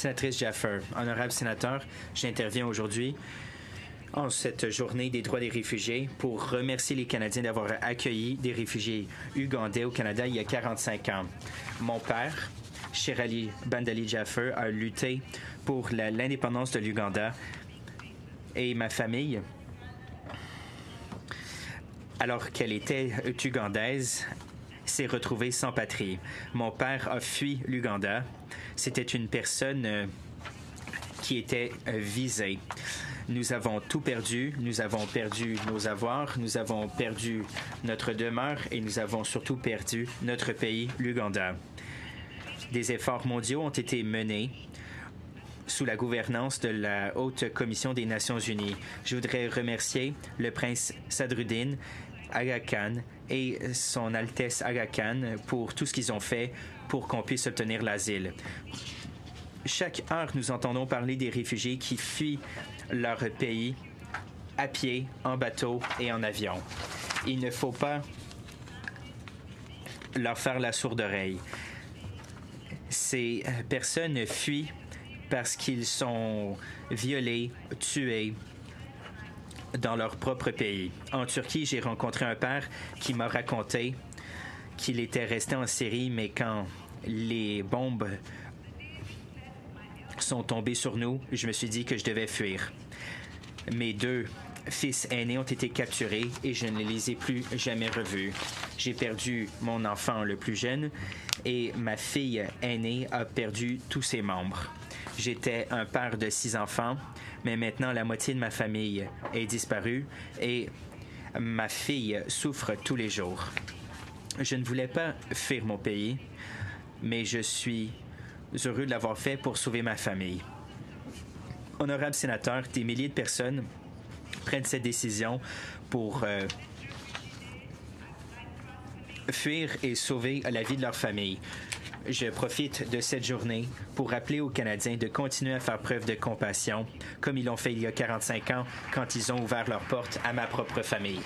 Sénatrice Jaffer, honorable sénateur, j'interviens aujourd'hui en cette journée des droits des réfugiés pour remercier les Canadiens d'avoir accueilli des réfugiés ugandais au Canada il y a 45 ans. Mon père, Shirali Bandali Jaffer, a lutté pour l'indépendance de l'Uganda et ma famille, alors qu'elle était ugandaise, s'est retrouvée sans patrie. Mon père a fui l'Uganda. C'était une personne euh, qui était euh, visée. Nous avons tout perdu. Nous avons perdu nos avoirs, nous avons perdu notre demeure et nous avons surtout perdu notre pays, l'Uganda. Des efforts mondiaux ont été menés sous la gouvernance de la Haute Commission des Nations Unies. Je voudrais remercier le prince Sadruddin Aga Khan et son Altesse Aga Khan pour tout ce qu'ils ont fait pour qu'on puisse obtenir l'asile. Chaque heure, nous entendons parler des réfugiés qui fuient leur pays à pied, en bateau et en avion. Il ne faut pas leur faire la sourde oreille. Ces personnes fuient parce qu'ils sont violés, tués dans leur propre pays. En Turquie, j'ai rencontré un père qui m'a raconté qu'il était resté en Syrie, mais quand les bombes sont tombées sur nous, je me suis dit que je devais fuir. Mes deux fils aînés ont été capturés et je ne les ai plus jamais revus. J'ai perdu mon enfant le plus jeune et ma fille aînée a perdu tous ses membres. J'étais un père de six enfants, mais maintenant la moitié de ma famille est disparue et ma fille souffre tous les jours. Je ne voulais pas fuir mon pays, mais je suis heureux de l'avoir fait pour sauver ma famille. Honorable sénateur, des milliers de personnes prennent cette décision pour euh, fuir et sauver la vie de leur famille. Je profite de cette journée pour rappeler aux Canadiens de continuer à faire preuve de compassion, comme ils l'ont fait il y a 45 ans quand ils ont ouvert leurs portes à ma propre famille.